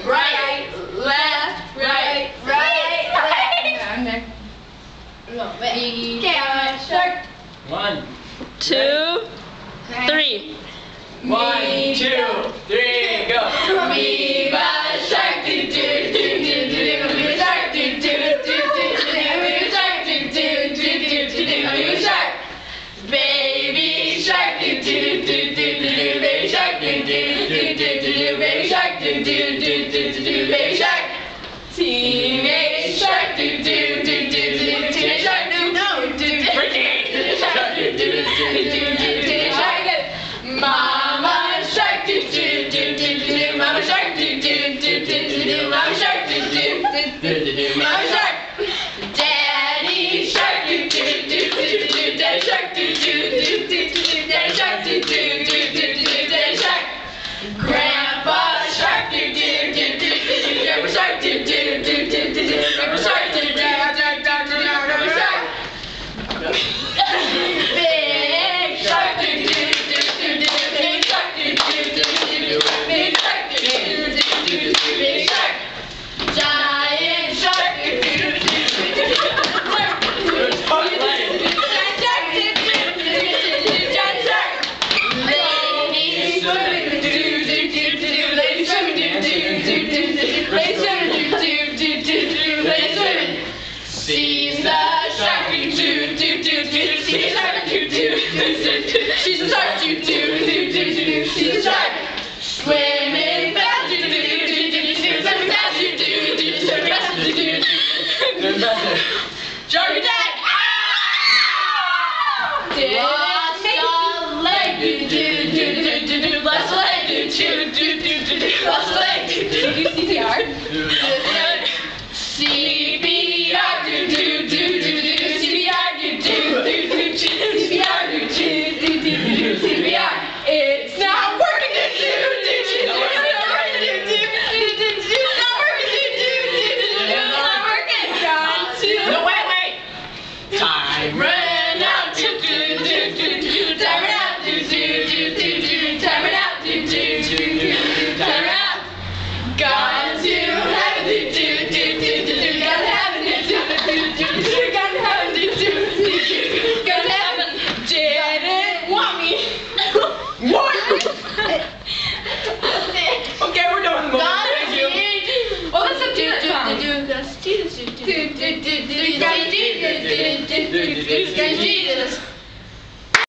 right, left, right, right, right. I'm there. No, wait. Camera start. One, two, three. One, two. Teenage shark, do do do do do. Teenage shark, do no do do. Teenage shark, do do do do do. Teenage do. mama shark, do do do do do. Mama shark, do do do do do. Mama shark, do do do do do. Mama shark. They're better. Did it make you do do do do do do? Let's do do do do. Jesus.